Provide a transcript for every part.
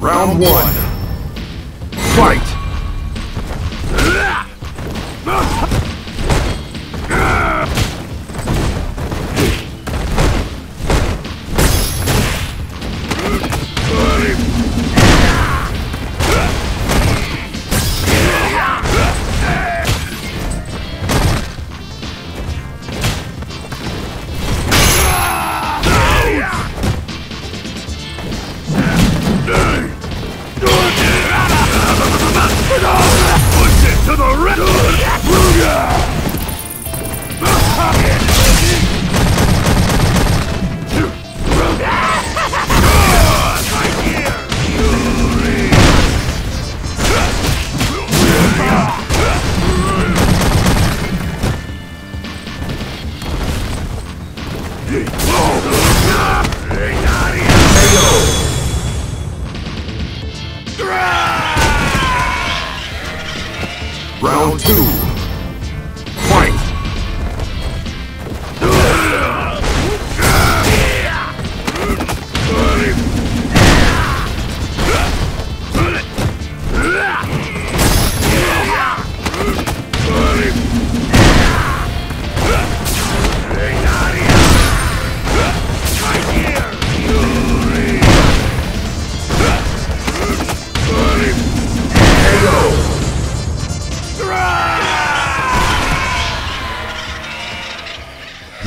Round one. Fight! Two.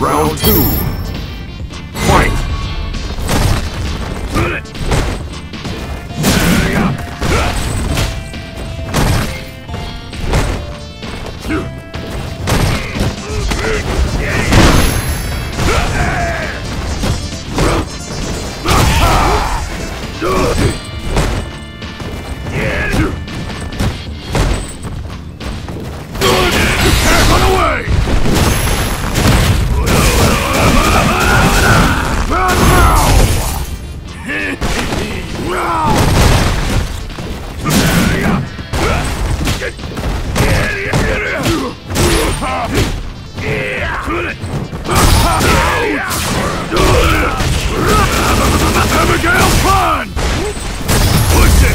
Round two.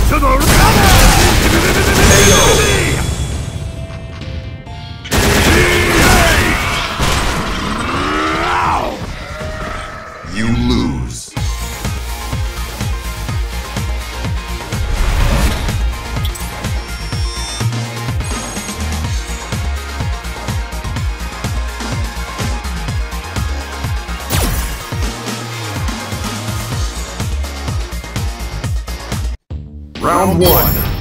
To the You Round one.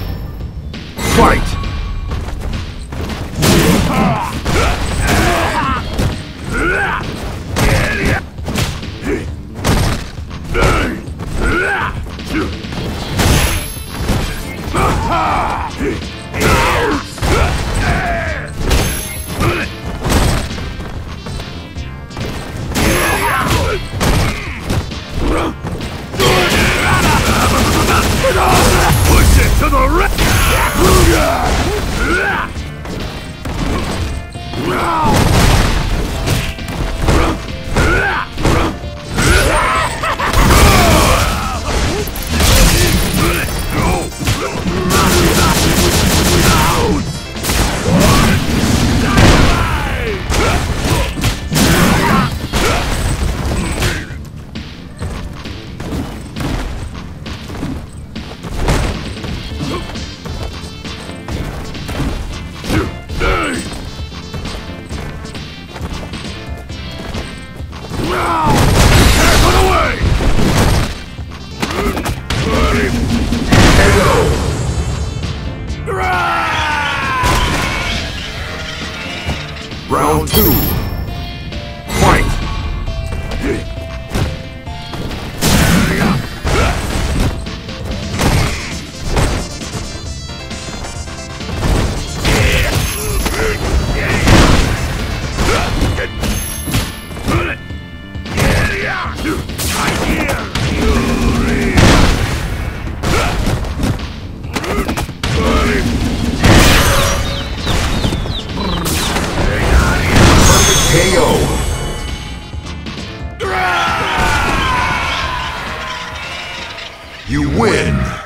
Round two. You win.